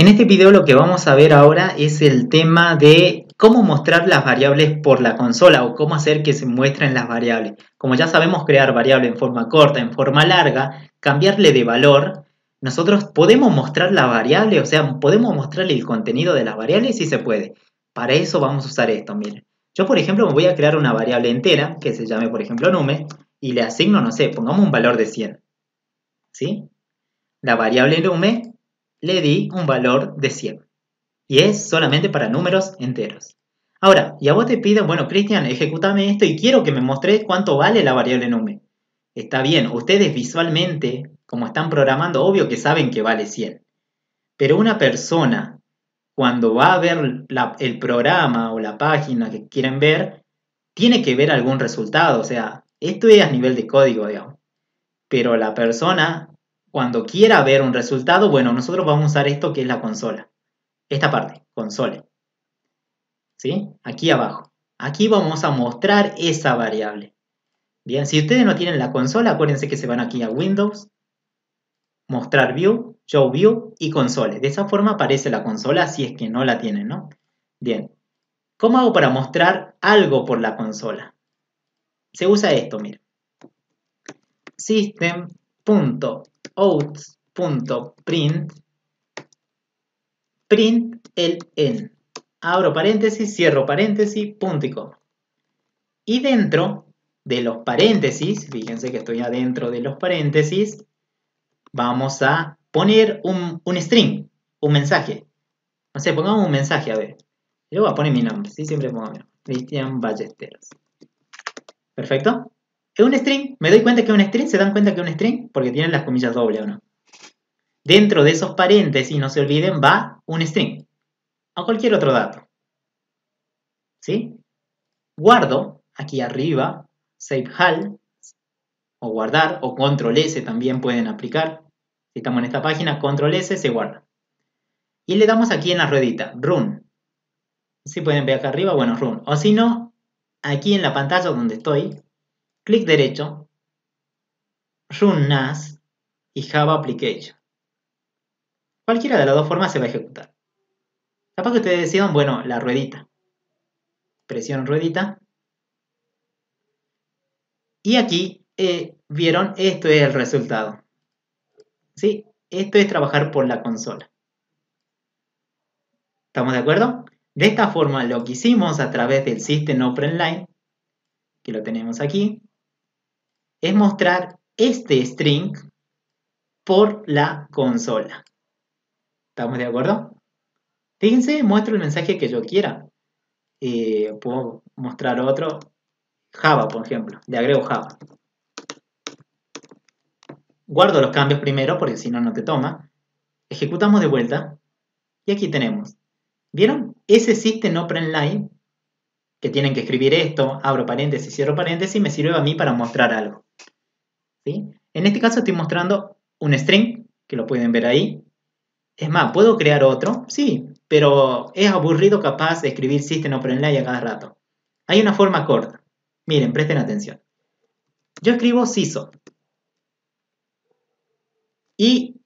En este video lo que vamos a ver ahora es el tema de cómo mostrar las variables por la consola o cómo hacer que se muestren las variables. Como ya sabemos crear variables en forma corta, en forma larga, cambiarle de valor, nosotros podemos mostrar la variable, o sea, podemos mostrarle el contenido de las variables si se puede. Para eso vamos a usar esto, miren. Yo, por ejemplo, me voy a crear una variable entera que se llame, por ejemplo, nume y le asigno, no sé, pongamos un valor de 100. ¿Sí? La variable nume le di un valor de 100. Y es solamente para números enteros. Ahora, y a vos te piden, bueno, Cristian, ejecútame esto y quiero que me mostres cuánto vale la variable nume. Está bien, ustedes visualmente, como están programando, obvio que saben que vale 100. Pero una persona, cuando va a ver el programa o la página que quieren ver, tiene que ver algún resultado. O sea, esto es a nivel de código. Pero la persona cuando quiera ver un resultado, bueno, nosotros vamos a usar esto que es la consola. Esta parte, console. ¿Sí? Aquí abajo. Aquí vamos a mostrar esa variable. Bien, si ustedes no tienen la consola, acuérdense que se van aquí a Windows, mostrar View, Show View y console. De esa forma aparece la consola si es que no la tienen, ¿no? Bien. ¿Cómo hago para mostrar algo por la consola? Se usa esto, miren. System out.print print el n. Abro paréntesis, cierro paréntesis, punto y coma. Y dentro de los paréntesis, fíjense que estoy adentro de los paréntesis, vamos a poner un, string, un mensaje. No sé, pongamos un mensaje, a ver. Yo voy a poner mi nombre, ¿sí? Siempre pongo mi nombre. Cristian Ballesteros. Perfecto. Es un string, me doy cuenta que es un string, ¿se dan cuenta que es un string? Porque tienen las comillas dobles o no. Dentro de esos paréntesis, no se olviden, va un string o cualquier otro dato. ¿Sí? Guardo aquí arriba, save HAL, o guardar, o control S también pueden aplicar. Si estamos en esta página, control S se guarda. Y le damos aquí en la ruedita, run. Si pueden ver acá arriba, bueno, run. O si no, aquí en la pantalla donde estoy, clic derecho, Run NAS y Java Application. Cualquiera de las dos formas se va a ejecutar. Capaz que ustedes decían, bueno, la ruedita. Presiono ruedita. Y aquí, eh, vieron, esto es el resultado. ¿Sí? Esto es trabajar por la consola. ¿Estamos de acuerdo? De esta forma, lo que hicimos a través del System Open Line, que lo tenemos aquí, es mostrar este string por la consola. ¿Estamos de acuerdo? Fíjense, muestro el mensaje que yo quiera. Eh, puedo mostrar otro. Java, por ejemplo. Le agrego Java. Guardo los cambios primero porque si no, no te toma. Ejecutamos de vuelta. Y aquí tenemos. ¿Vieron? Ese System Open Line, que tienen que escribir esto, abro paréntesis, cierro paréntesis, me sirve a mí para mostrar algo. En este caso estoy mostrando un string, que lo pueden ver ahí. Es más, ¿puedo crear otro? Sí, pero es aburrido capaz de escribir System OpenLine a cada rato. Hay una forma corta. Miren, presten atención. Yo escribo CISO. Y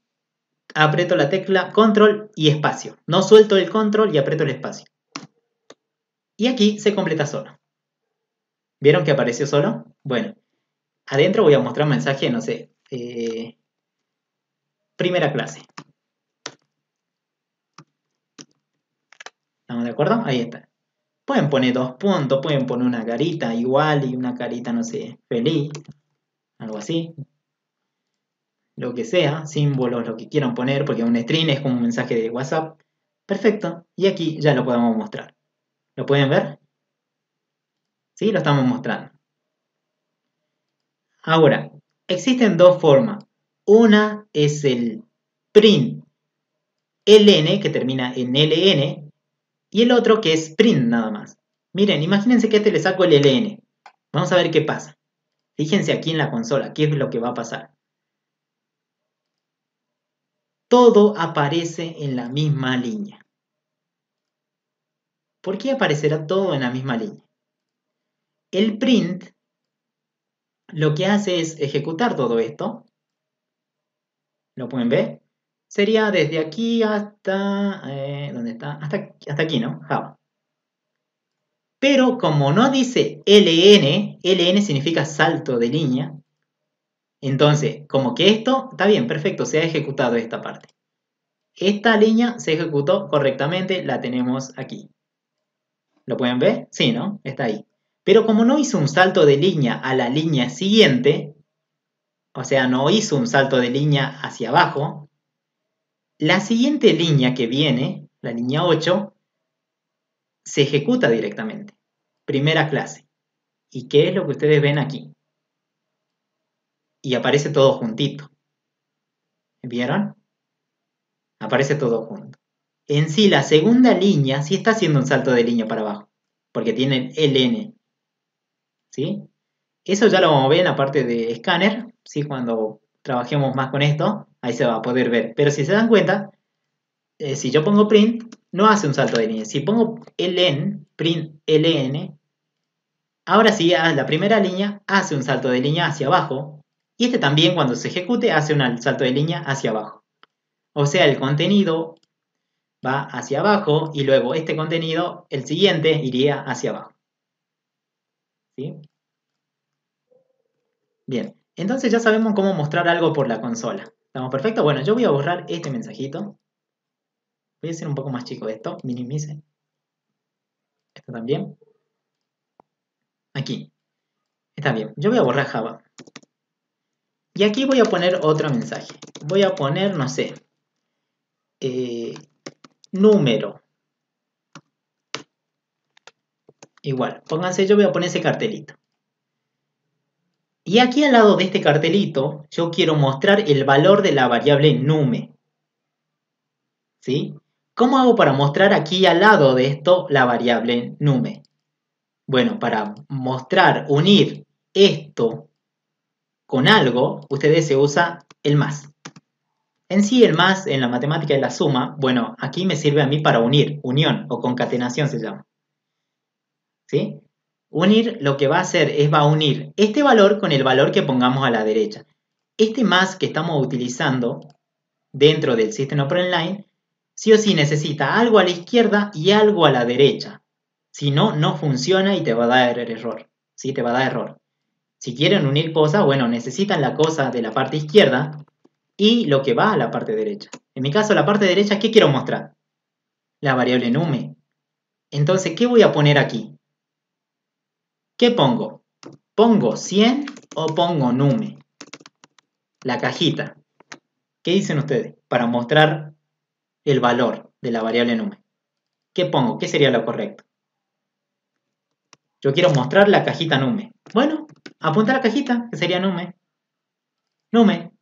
aprieto la tecla control y espacio. No suelto el control y aprieto el espacio. Y aquí se completa solo. ¿Vieron que apareció solo? Bueno, adentro voy a mostrar mensaje, no sé, eh, primera clase. ¿Estamos de acuerdo? Ahí está. Pueden poner dos puntos, pueden poner una carita igual y una carita, no sé, feliz, algo así. Lo que sea, símbolos, lo que quieran poner, porque un string es como un mensaje de WhatsApp. Perfecto. Y aquí ya lo podemos mostrar. ¿Lo pueden ver? Sí, lo estamos mostrando. Ahora, existen dos formas. Una es el print ln, que termina en ln, y el otro que es print nada más. Miren, imagínense que a este le saco el ln. Vamos a ver qué pasa. Fíjense aquí en la consola, qué es lo que va a pasar. Todo aparece en la misma línea. ¿Por qué aparecerá todo en la misma línea? El print lo que hace es ejecutar todo esto. ¿Lo pueden ver? sería desde aquí hasta, eh, ¿dónde está? Hasta, hasta aquí, ¿no? Java. Pero como no dice LN, LN significa salto de línea, entonces, como que esto, está bien, perfecto, se ha ejecutado esta parte. Esta línea se ejecutó correctamente, la tenemos aquí. ¿Lo pueden ver? Sí, ¿no? Está ahí. Pero como no hizo un salto de línea a la línea siguiente, o sea, no hizo un salto de línea hacia abajo, la siguiente línea que viene, la línea 8, se ejecuta directamente. Primera clase. ¿Y qué es lo que ustedes ven aquí? Y aparece todo juntito. ¿Vieron? Aparece todo junto. En sí, la segunda línea sí está haciendo un salto de línea para abajo, porque tiene el LN. ¿Sí? Eso ya lo vamos a ver en la parte de escáner, ¿sí? Cuando trabajemos más con esto, ahí se va a poder ver. Pero si se dan cuenta, eh, si yo pongo print, no hace un salto de línea. Si pongo ln, print ln, ahora sí, la primera línea hace un salto de línea hacia abajo. Y este también cuando se ejecute hace un salto de línea hacia abajo. O sea, el contenido va hacia abajo y luego este contenido, el siguiente, iría hacia abajo. ¿Sí? Bien, entonces ya sabemos cómo mostrar algo por la consola. ¿Estamos perfectos? Bueno, yo voy a borrar este mensajito. Voy a hacer un poco más chico esto, minimice. Esto también. Aquí. Está bien. Yo voy a borrar Java. Y aquí voy a poner otro mensaje. Voy a poner, no sé, eh, número. Igual, pónganse, yo voy a poner ese cartelito. Y aquí al lado de este cartelito, yo quiero mostrar el valor de la variable nume. ¿Sí? ¿Cómo hago para mostrar aquí al lado de esto la variable nume? Bueno, para mostrar, unir esto con algo, ustedes se usa el más. En sí, el más en la matemática es la suma. Bueno, aquí me sirve a mí para unir, unión o concatenación se llama. ¿Sí? Unir lo que va a hacer es va a unir este valor con el valor que pongamos a la derecha. Este más que estamos utilizando dentro del sistema Line, sí o sí necesita algo a la izquierda y algo a la derecha. Si no, no funciona y te va a dar error. ¿Sí? Te va a dar error. Si quieren unir cosas, bueno, necesitan la cosa de la parte izquierda y lo que va a la parte derecha. En mi caso, la parte derecha, ¿qué quiero mostrar? La variable nume. Entonces, ¿qué voy a poner aquí? ¿Qué pongo? ¿Pongo 100 o pongo nume? La cajita. ¿Qué dicen ustedes? Para mostrar el valor de la variable nume. ¿Qué pongo? ¿Qué sería lo correcto? Yo quiero mostrar la cajita nume. Bueno, apunta la cajita, que sería nume. Nume.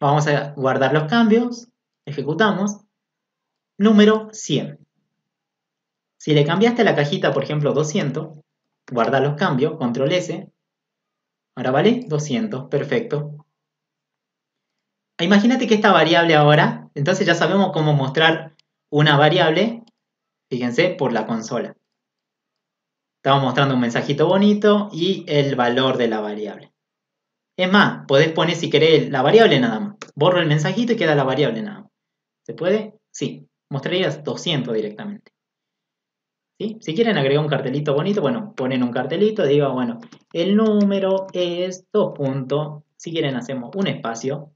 Vamos a guardar los cambios. Ejecutamos. Número 100. Si le cambiaste la cajita, por ejemplo, 200, guardar los cambios, control S. Ahora vale 200, perfecto. Imagínate que esta variable ahora, entonces ya sabemos cómo mostrar una variable, fíjense, por la consola. Estamos mostrando un mensajito bonito y el valor de la variable. Es más, podés poner si querés la variable nada más. Borro el mensajito y queda la variable nada más. ¿Se puede? Sí. Mostrarías 200 directamente. Si quieren agregar un cartelito bonito, bueno, ponen un cartelito, digo, bueno, el número es 2 puntos, si quieren hacemos un espacio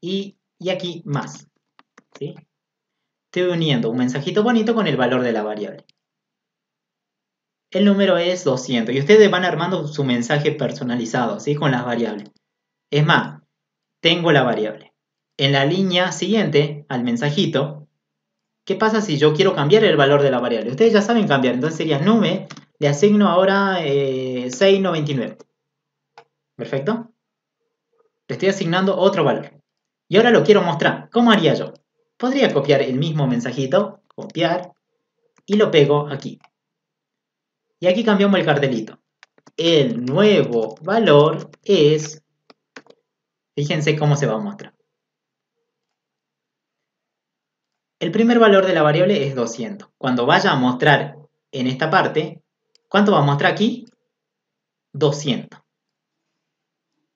y, aquí más, ¿sí? Estoy uniendo un mensajito bonito con el valor de la variable. El número es 200 y ustedes van armando su mensaje personalizado, ¿sí? Con las variables. Es más, tengo la variable. En la línea siguiente al mensajito, ¿Qué pasa si yo quiero cambiar el valor de la variable? Ustedes ya saben cambiar, entonces sería nume, le asigno ahora 6,99. Eh, ¿Perfecto? Le estoy asignando otro valor. Y ahora lo quiero mostrar. ¿Cómo haría yo? Podría copiar el mismo mensajito, copiar, y lo pego aquí. Y aquí cambiamos el cartelito. El nuevo valor es... Fíjense cómo se va a mostrar. El primer valor de la variable es 200. Cuando vaya a mostrar en esta parte, ¿cuánto va a mostrar aquí? 200.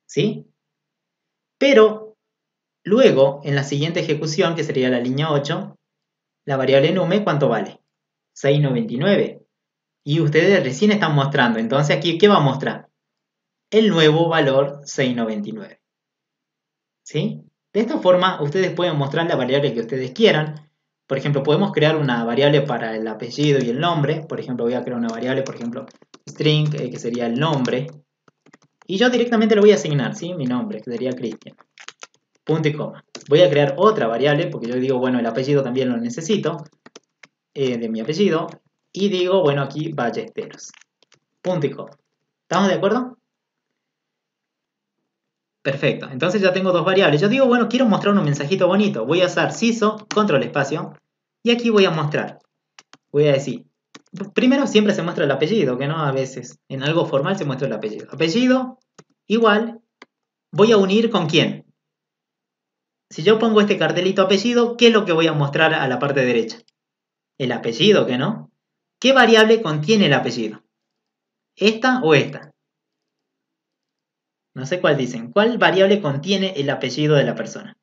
¿Sí? Pero Luego, en la siguiente ejecución, que sería la línea 8, la variable nume, ¿cuánto vale? 6,99. Y ustedes recién están mostrando. Entonces aquí, ¿qué va a mostrar? El nuevo valor 6,99. ¿Sí? De esta forma, ustedes pueden mostrar la variable que ustedes quieran. Por ejemplo, podemos crear una variable para el apellido y el nombre. Por ejemplo, voy a crear una variable, por ejemplo, string, eh, que sería el nombre. Y yo directamente le voy a asignar, ¿sí? Mi nombre, que sería Cristian. Punto y coma. Voy a crear otra variable, porque yo digo, bueno, el apellido también lo necesito, eh, de mi apellido. Y digo, bueno, aquí Ballesteros. Punto y coma. ¿Estamos de acuerdo? Perfecto, entonces ya tengo dos variables. Yo digo, bueno, quiero mostrar un mensajito bonito. Voy a usar CISO, control espacio, y aquí voy a mostrar. Voy a decir, primero siempre se muestra el apellido, que no a veces. En algo formal se muestra el apellido. Apellido, igual, voy a unir con quién. Si yo pongo este cartelito apellido, ¿qué es lo que voy a mostrar a la parte derecha? El apellido, ¿que no? ¿Qué variable contiene el apellido? ¿Esta o esta? No sé cuál dicen. ¿Cuál variable contiene el apellido de la persona?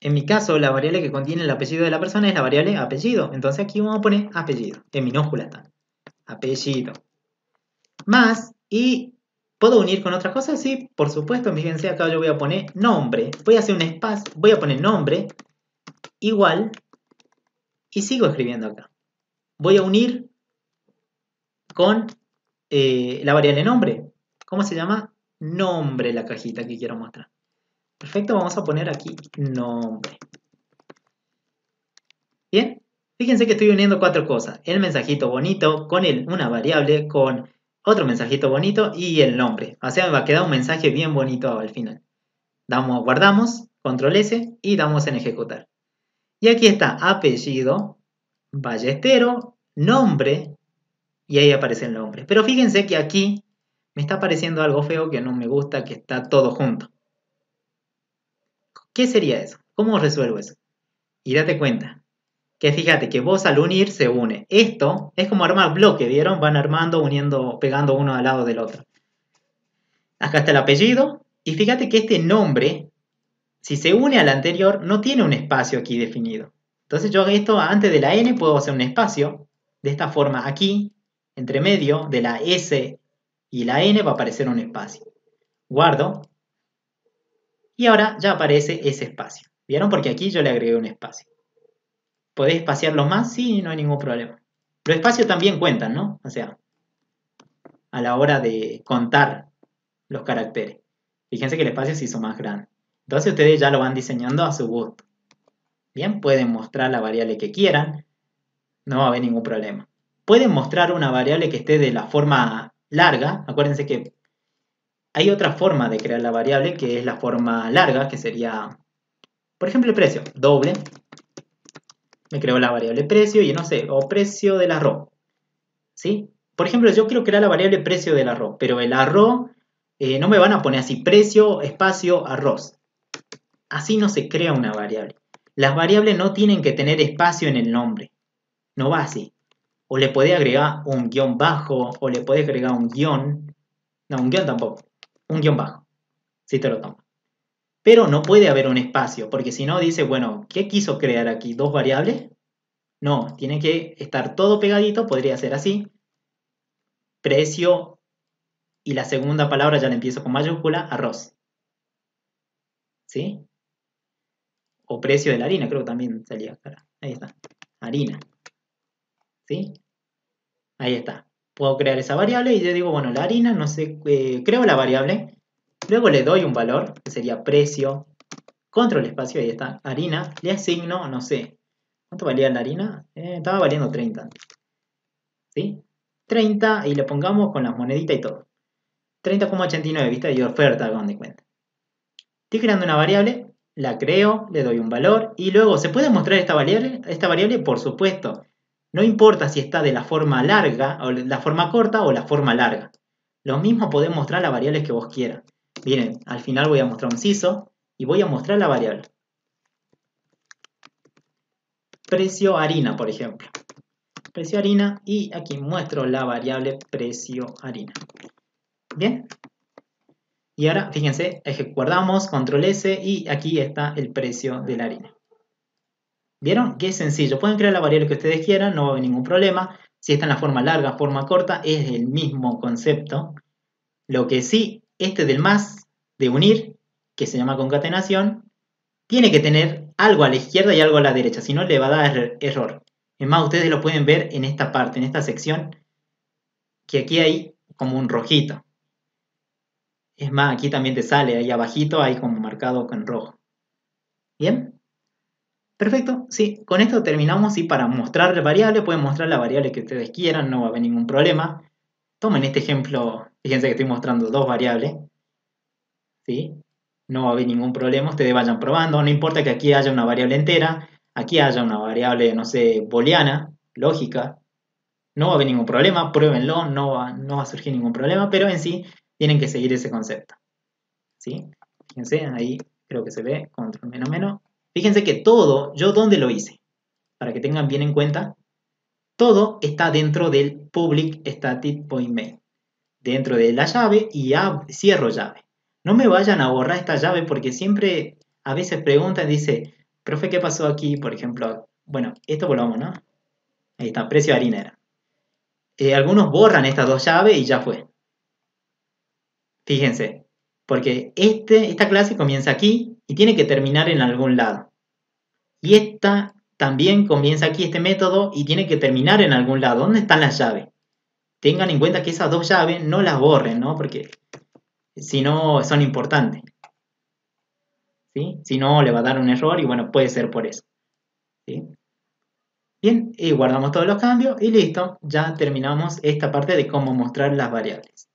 En mi caso, la variable que contiene el apellido de la persona es la variable apellido. Entonces aquí vamos a poner apellido. En minúscula está. Apellido. Más. ¿Y puedo unir con otras cosas? Sí, por supuesto. Fíjense, acá yo voy a poner nombre. Voy a hacer un espacio. Voy a poner nombre. Igual. Y sigo escribiendo acá. Voy a unir con eh, la variable nombre. ¿Cómo se llama? Nombre la cajita que quiero mostrar. Perfecto, vamos a poner aquí nombre. Bien, fíjense que estoy uniendo cuatro cosas. El mensajito bonito con el, una variable, con otro mensajito bonito y el nombre. O sea, me va a quedar un mensaje bien bonito al final. Damos, guardamos, control S y damos en ejecutar. Y aquí está apellido, ballestero, nombre, y ahí aparece el nombre. Pero fíjense que aquí me está apareciendo algo feo que no me gusta, que está todo junto. ¿Qué sería eso? ¿Cómo resuelvo eso? Y date cuenta que fíjate que vos al unir se une. Esto es como armar bloque, ¿vieron? Van armando, uniendo, pegando uno al lado del otro. Acá está el apellido. Y fíjate que este nombre, si se une al anterior, no tiene un espacio aquí definido. Entonces yo esto antes de la N puedo hacer un espacio. De esta forma aquí entre medio de la S y la N va a aparecer un espacio. Guardo. Y ahora ya aparece ese espacio. ¿Vieron? Porque aquí yo le agregué un espacio. ¿Podéis espaciarlo más? Sí, no hay ningún problema. Los espacios también cuentan, ¿no? O sea, a la hora de contar los caracteres. Fíjense que el espacio se hizo más grande. Entonces ustedes ya lo van diseñando a su gusto. Bien, pueden mostrar la variable que quieran. No va a haber ningún problema pueden mostrar una variable que esté de la forma larga. Acuérdense que hay otra forma de crear la variable que es la forma larga, que sería, por ejemplo, el precio, doble. Me creo la variable precio y no sé, o precio del arroz. ¿Sí? Por ejemplo, yo quiero crear la variable precio del arroz, pero el arroz eh, no me van a poner así, precio, espacio, arroz. Así no se crea una variable. Las variables no tienen que tener espacio en el nombre. No va así o le puede agregar un guion bajo, o le puede agregar un guion, no, un guion tampoco, un guion bajo, si te lo tomo. Pero no puede haber un espacio, porque si no dice, bueno, ¿qué quiso crear aquí? ¿Dos variables? No, tiene que estar todo pegadito, podría ser así. Precio y la segunda palabra ya la empiezo con mayúscula, arroz. ¿Sí? O precio de la harina, creo que también salía. Ahí está, harina. ¿Sí? Ahí está. Puedo crear esa variable y yo digo, bueno, la harina, no sé, eh, creo la variable, luego le doy un valor, que sería precio, control espacio, ahí está, harina, le asigno, no sé, ¿cuánto valía la harina? Eh, estaba valiendo 30. ¿Sí? 30 y le pongamos con las moneditas y todo. 30,89, ¿viste? Y oferta, hagan cuenta. Estoy creando una variable, la creo, le doy un valor y luego, ¿se puede mostrar esta variable? Esta variable, por supuesto. No importa si está de la forma larga, o la forma corta o la forma larga. Lo mismo podés mostrar las variables que vos quieras. Miren, al final voy a mostrar un CISO y voy a mostrar la variable. Precio harina, por ejemplo. Precio harina y aquí muestro la variable precio harina. Bien. Y ahora, fíjense, guardamos, control S y aquí está el precio de la harina. ¿Vieron? Qué sencillo. Pueden crear la variable que ustedes quieran, no va a haber ningún problema. Si está en la forma larga, forma corta, es el mismo concepto. Lo que sí, este del más, de unir, que se llama concatenación, tiene que tener algo a la izquierda y algo a la derecha, si no le va a dar error. Es más, ustedes lo pueden ver en esta parte, en esta sección, que aquí hay como un rojito. Es más, aquí también te sale, ahí abajito hay como marcado con rojo. ¿Bien? Perfecto, sí, con esto terminamos y para mostrar la variable pueden mostrar la variable que ustedes quieran, no va a haber ningún problema. Tomen este ejemplo, fíjense que estoy mostrando dos variables. ¿Sí? No va a haber ningún problema, ustedes vayan probando, no importa que aquí haya una variable entera, aquí haya una variable, no sé, booleana, lógica, no va a haber ningún problema, pruébenlo, no va, no va a surgir ningún problema, pero en sí tienen que seguir ese concepto. ¿Sí? Fíjense, ahí creo que se ve, control menos menos. Fíjense que todo, yo dónde lo hice, para que tengan bien en cuenta, todo está dentro del public static point main, dentro de la llave y cierro llave. No me vayan a borrar esta llave porque siempre a veces preguntan, dice, profe, ¿qué pasó aquí? Por ejemplo, bueno, esto volvamos, ¿no? Ahí está, precio de harina eh, algunos borran estas dos llaves y ya fue. Fíjense, porque este, esta clase comienza aquí y tiene que terminar en algún lado. Y esta también comienza aquí este método y tiene que terminar en algún lado. ¿Dónde están las llaves? Tengan en cuenta que esas dos llaves no las borren, ¿no? Porque si no son importantes. ¿Sí? Si no, le va a dar un error y bueno, puede ser por eso. Bien, y guardamos todos los cambios y listo, ya terminamos esta parte de cómo mostrar las variables.